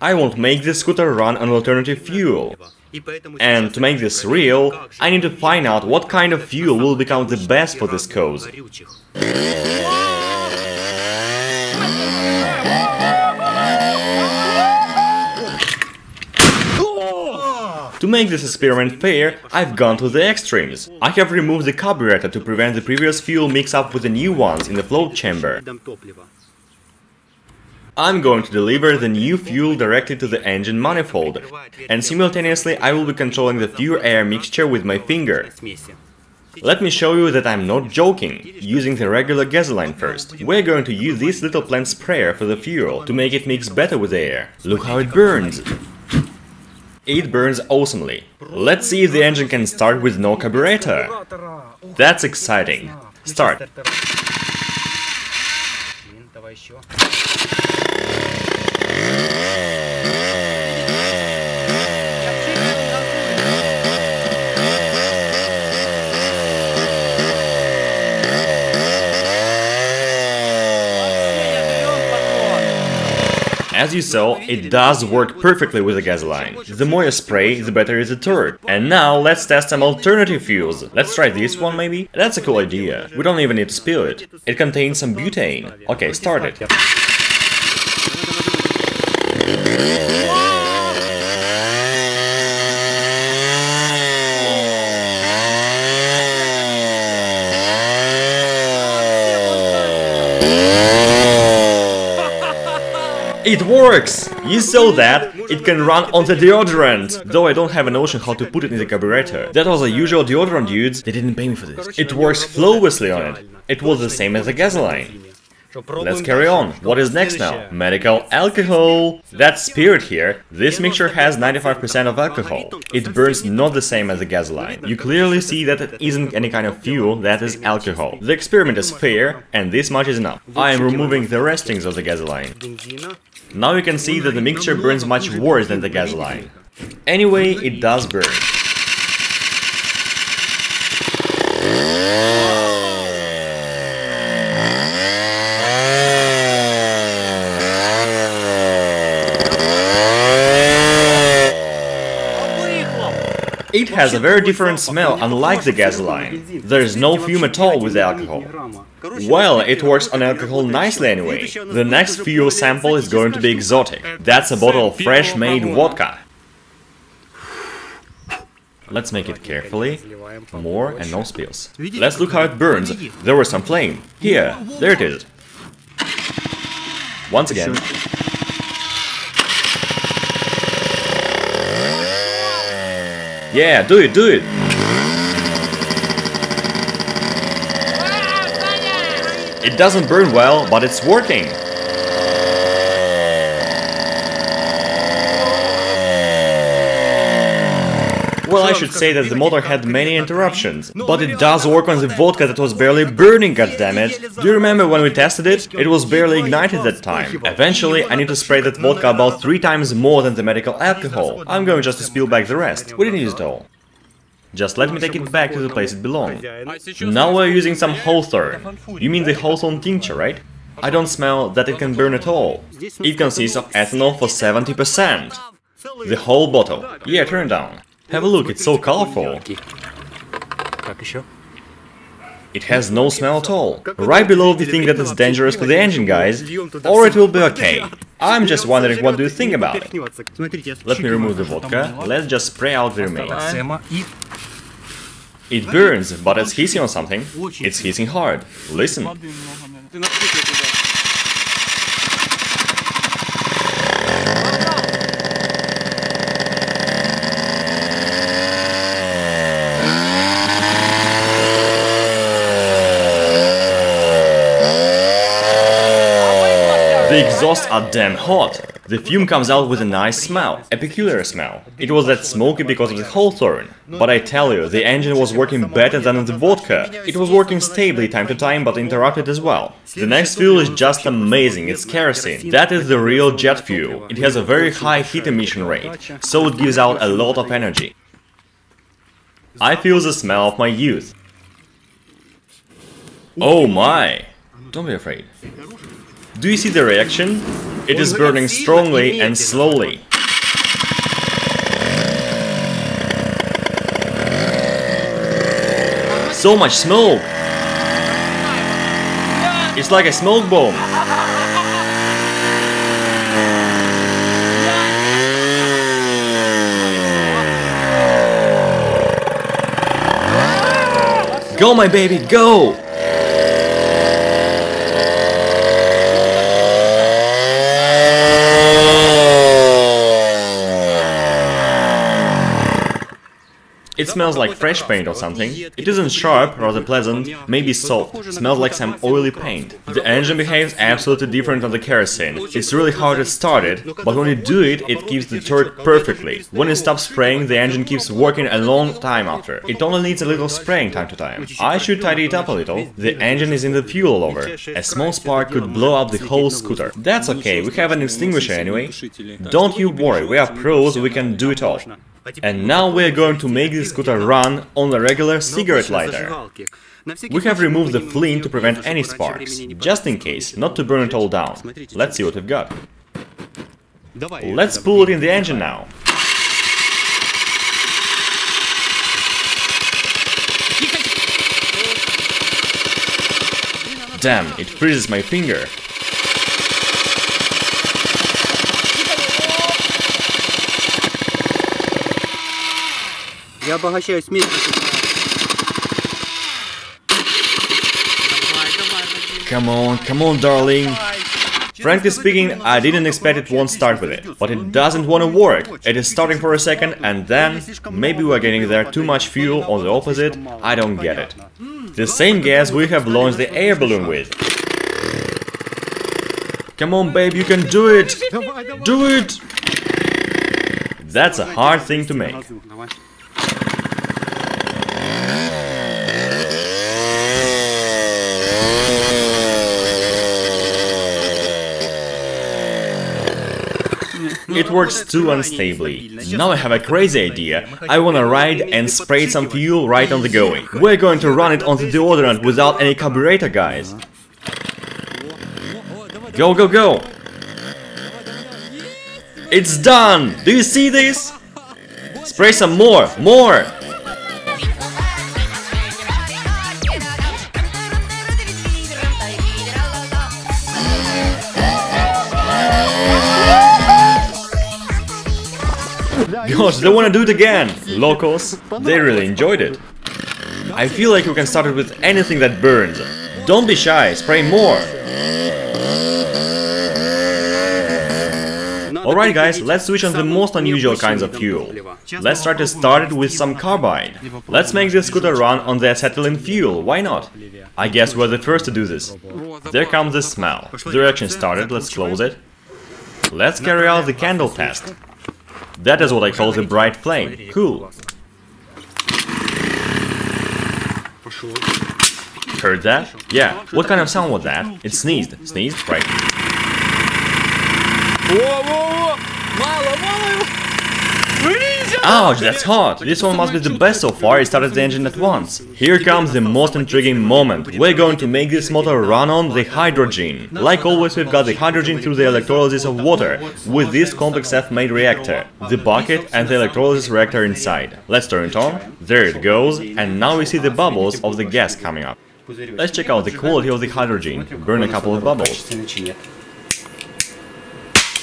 I won't make this scooter run on alternative fuel. And to make this real, I need to find out what kind of fuel will become the best for this cause. To make this experiment fair, I've gone to the extremes. I have removed the carburetor to prevent the previous fuel mix up with the new ones in the float chamber. I'm going to deliver the new fuel directly to the engine manifold, and simultaneously I will be controlling the fuel-air mixture with my finger. Let me show you that I'm not joking, using the regular gasoline first. We're going to use this little plant sprayer for the fuel, to make it mix better with the air. Look how it burns! It burns awesomely. Let's see if the engine can start with no carburetor. That's exciting. Start. As you saw, it does work perfectly with the gasoline. The more you spray, the better is the turd. And now let's test some alternative fuels. Let's try this one maybe? That's a cool idea. We don't even need to spill it. It contains some butane. Okay, start it. It works! You saw that? It can run on the deodorant! Though I don't have a notion how to put it in the carburetor. That was a usual deodorant, dudes. They didn't pay me for this. It works flawlessly on it. It was the same as the gasoline. Let's carry on. What is next now? Medical alcohol. That's spirit here. This mixture has 95% of alcohol. It burns not the same as the gasoline. You clearly see that it isn't any kind of fuel, that is alcohol. The experiment is fair, and this much is enough. I am removing the restings of the gasoline. Now you can see that the mixture burns much worse than the gasoline. Anyway, it does burn. It has a very different smell, unlike the gasoline. There is no fume at all with alcohol. Well, it works on alcohol nicely anyway. The next fuel sample is going to be exotic. That's a bottle of fresh-made vodka. Let's make it carefully. More and no spills. Let's look how it burns. There was some flame. Here, there it is. Once again. Yeah, do it, do it! It doesn't burn well, but it's working! Well, I should say that the motor had many interruptions, but it does work on the vodka that was barely burning, goddammit! Do you remember when we tested it? It was barely ignited that time. Eventually, I need to spray that vodka about three times more than the medical alcohol. I'm going just to spill back the rest. We didn't use it all. Just let me take it back to the place it belonged. Now we're using some hawthorn. You mean the hawthorn tincture, right? I don't smell that it can burn at all. It consists of ethanol for 70%. The whole bottle. Yeah, turn it down. Have a look, it's so colorful. It has no smell at all. Write below the thing that is dangerous for the engine, guys. Or it will be okay. I'm just wondering what do you think about it. Let me remove the vodka. Let's just spray out the remains. It burns, but it's hissing on something. It's hissing hard. Listen. The exhausts are damn hot. The fume comes out with a nice smell, a peculiar smell. It was that smoky because of the hawthorn. But I tell you, the engine was working better than the vodka. It was working stably time to time, but interrupted as well. The next fuel is just amazing, it's kerosene. That is the real jet fuel. It has a very high heat emission rate, so it gives out a lot of energy. I feel the smell of my youth. Oh my! Don't be afraid. Do you see the reaction? It is burning strongly and slowly. So much smoke! It's like a smoke bomb. Go, my baby, go! It smells like fresh paint or something. It isn't sharp, rather pleasant, maybe soft, smells like some oily paint. The engine behaves absolutely different from the kerosene. It's really hard to start it, but when you do it, it keeps the torque perfectly. When you stop spraying, the engine keeps working a long time after. It only needs a little spraying time to time. I should tidy it up a little. The engine is in the fuel over. A small spark could blow up the whole scooter. That's okay, we have an extinguisher anyway. Don't you worry, we are pros, we can do it all. And now we're going to make this scooter run on a regular cigarette lighter. We have removed the flint to prevent any sparks, just in case, not to burn it all down. Let's see what we've got. Let's pull it in the engine now. Damn, it freezes my finger. Я обогащаюсь вместе Come on, come on, darling. Frankly speaking, I didn't expect it won't start with it, but it doesn't want to work. It is starting for a second and then, maybe we're getting there too much fuel or the opposite, I don't get it. The same gas we have launched the air balloon with. Come on, babe, you can do it! Do it! That's a hard thing to make. It works too unstably. Now I have a crazy idea. I wanna ride and spray some fuel right on the going. We're going to run it on the deodorant without any carburetor, guys. Go, go, go! It's done! Do you see this? Spray some more, more! Gosh, they wanna do it again! Locals, they really enjoyed it. I feel like we can start it with anything that burns. Don't be shy, spray more! Alright guys, let's switch on the most unusual kinds of fuel. Let's try to start it with some carbide. Let's make this scooter run on the acetylene fuel, why not? I guess we're the first to do this. There comes the smell. The reaction started, let's close it. Let's carry out the candle test. That is what I call the bright flame. Cool. Heard that? Yeah. What kind of sound was that? It sneezed. Sneezed? Right. Ouch, that's hot! This one must be the best so far, it started the engine at once. Here comes the most intriguing moment. We're going to make this motor run on the hydrogen. Like always, we've got the hydrogen through the electrolysis of water, with this complex F-made reactor, the bucket and the electrolysis reactor inside. Let's turn it on. There it goes, and now we see the bubbles of the gas coming up. Let's check out the quality of the hydrogen. Burn a couple of bubbles.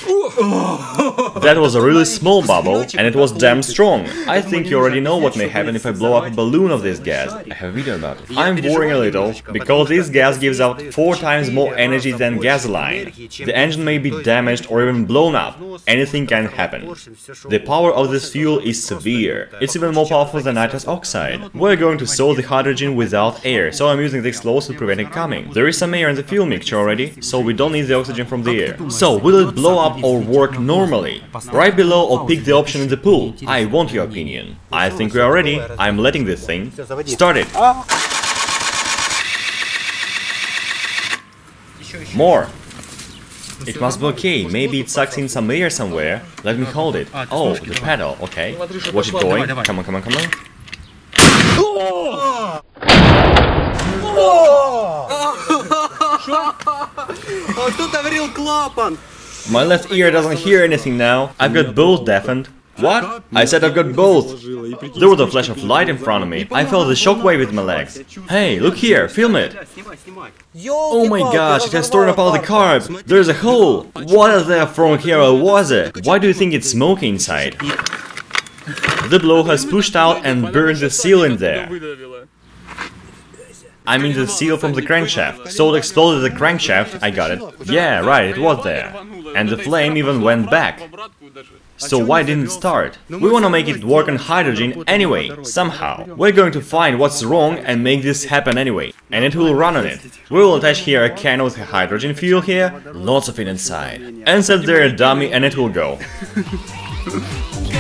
That was a really small bubble, and it was damn strong. I think you already know what may happen if I blow up a balloon of this gas. I have a video about it. I'm worrying a little, because this gas gives out 4 times more energy than gasoline. The engine may be damaged or even blown up. Anything can happen. The power of this fuel is severe. It's even more powerful than nitrous oxide. We're going to solve the hydrogen without air, so I'm using the explosive to prevent it coming. There is some air in the fuel mixture already, so we don't need the oxygen from the air. So, will it blow up or work normally. Write below or pick the option in the pool. I want your opinion. I think we are ready. I'm letting this thing. Start it. More. It must be okay. Maybe it sucks in some air somewhere. Let me hold it. Oh, the pedal. Okay. Watch it going. Come on, come on, come on. Кто-то клапан! My left ear doesn't hear anything now. I've got both deafened. What? I said I've got both! There was a flash of light in front of me. I felt the shockwave with my legs. Hey, look here, film it! Oh my gosh, it has torn up all the carbs. There's a hole! what is that from from hero was it? Why do you think it's smoky inside? The blow has pushed out and burned the seal in there. I mean the seal from the crankshaft. So it exploded the crankshaft, I got it. Yeah, right, it was there. And the flame even went back. So why didn't it start? We wanna make it work on hydrogen anyway, somehow. We're going to find what's wrong and make this happen anyway. And it will run on it. We will attach here a can with hydrogen fuel here, lots of it inside. And set there a dummy and it will go.